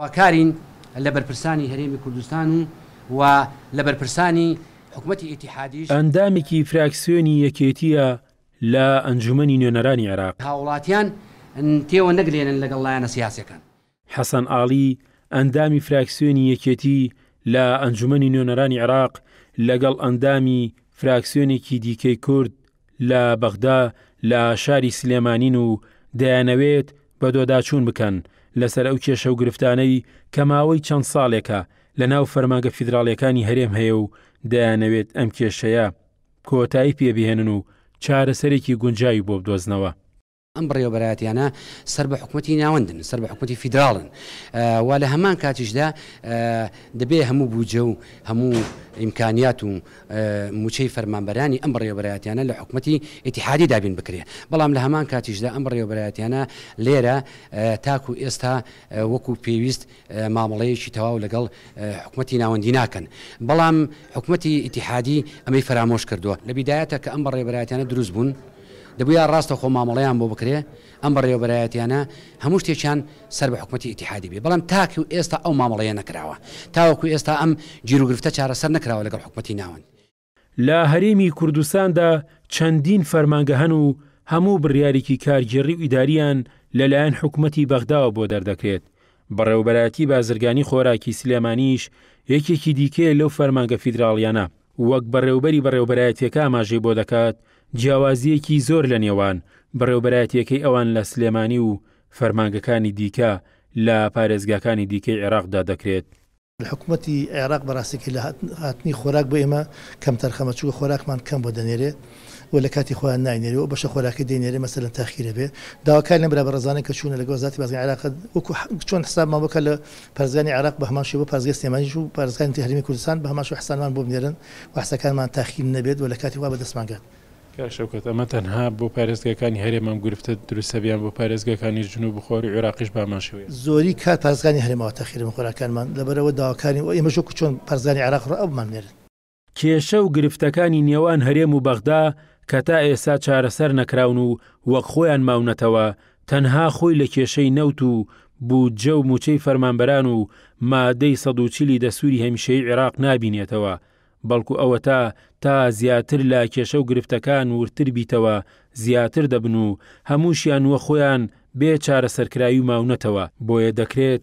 هاوکارین لە بەرپرسانی هەرێمی کوردستان و و لە بەرپرسانی حکومەتی ئیتیحادیش. ئەندامێکی فراکسیۆنی یەکێتییە لە ئەنجوومەنی نوێنەرانی عێراق. هاووڵاتیان تێوە نەگلێنن لەگەڵ لایەنە سیاسییەکان. حەسەن ئاڵی، ئەندامی فراکسیۆنی یەکێتی لە ئەنجوومەنی نوێنەرانی عێراق لەگەڵ ئەندامی فراکسیۆنێکی دیکەی کورد، لە بەغدا لە شاری سلێمانین و دەیانەوێت بەدۆداچوون بکەن لەسەر ئەو کێشە و گرفتانەی کە ماوەی چەند ساڵێکە لەناو فەرمانگە فیدراڵیەکانی هەرێم هەیە و دەیانەوێت ئەم کێشەیە کۆتایی پێبهێنن و چارەسەرێکی گونجاوی بۆ بدۆزنەوە. ئەم بەڕێوەبەرایەتیانە سەر بە حکومەتی ناوەندن، سەر بە حکومەتی فیدراڵن و لە هەمان کاتیشدا دەبێ هەموو بودجە و هەموو ئیمکانیات و موچەی فەرمانبەرانی ئەم بەڕێوەبەرایەتیانە لە حکومەتی ئیتیحادی دابین بکرێ، بەڵام لە هەمان کاتیشدا ئەم بەڕێوەبەرایەتیانە لێرە تاکوو ئێستا وەکوو پێویست مامەڵەیەکی تەواو لەگەڵ حکومەتی ناوەندی ناکەن، بەڵام حکومەتی ئیتیحادی ئەمەی فەرامۆش کردووە. لە بیدایەتە کە ئەم بەڕێوەبەرایەتیانە دروست بوون، دەبویا ڕاستەوخۆ مامەڵەیان بۆ بکرێ، ئەم بەڕێوەبەرایەتیانە هەموو شتێکیان سەر بە حکومەتی ئیتیحادی بێ، بەڵام تاکو ئێستا ئەو مامەڵەیە نەکراوە، تاوەکو ئێستا ئەم گیروگرفتە چارەسەر نەکراوە لەگەڵ حکومەتی ناوەند. لە هەرێمی کوردستاندا چەندین فەرمانگە هەن و هەموو بڕیارێکی کارگێڕی و ئیدارییان لەلایەن حکومەتی بەغداوە بۆ دەردەکرێت، بەڕێوەبەرایەتی بازرگانی خۆراکی سلێمانیش یەکێکی دیکەیە لەو فەرمانگە فیدراڵیانە، وەک بەڕێوبەری بەڕێوبەرایەتیەکە ئاماژەی بۆ دەکات، جیاوازییەکی زۆر لە نێوان بەڕێوبەرایەتیەکەی ئەوان لە سلێمانی و فەرمانگەکانی دیکە لە پارێزگاکانی دیکەی عێراقدا دەکرێت. حکومەتی عێراق بەڕاستی کە لە هاتنی خۆراک بۆ ئێمە کەمتەرخەمە، چونکە خۆراکمان کەم بۆ دەنێرێ، و لە کاتی خۆیان ناینێری و ئەو بەشە خۆراکەی دەینێرێ مەسەلەن تاخیر ئەبێ داواکارین لەم برا بەڕێزانەی کە چوونە لەگەڵ وەزارەتی بازرگانی عێراق وەکو چۆن حسابمان بۆ کە لە پارێزگانی عێراق بە هەمان شێوە بۆ پارێزگای سلێمانیش و پارێزگانی تری هەرێمی کوردستان بە هەمان شێوە حسانمان بۆ بنێرن و حسەکانمان تاخیر نەبێت و لە کاتی خۆیان بەدەستمان گات. کاک شەوکەت ئەمە تەنها بۆ پارێزگاکانی هەرێم ئەم گرفتە دروست ئەبێ یان بۆ پارێزگاکانی جنوب و خوارووی عێراقیش بە هەمان شێوەیە؟ زۆری کات پارێزگانی هەرێمەوە تاخیر ئەبن خۆراکانمان لەبەرئەوە داواکارین و ئێمەش وەکو چۆن پارێزگانی عێراق ڕائەبمان بنێرن. کێشە و گرفتەکانی نێوان هەرێم و بەغدا کە تا ئێستا چارەسەر نەکراون و وەک خۆیان ماونەتەوە، تەنها خۆی لە کێشەی نەوت و بودجە و موچەی فەرمانبەران و مادەی سەد و چلی دەستوری هەمیشەیی عیراق نابینێتەوە، بەڵکو ئەوەتا تا زیاتر لە کێشە و گرفتەکان وردتر بیتەوە زیاتر دەبن و هەموشیان وەخۆیان بێ چارەسەرکراوی ماونەتەوە، بۆیە دەکرێت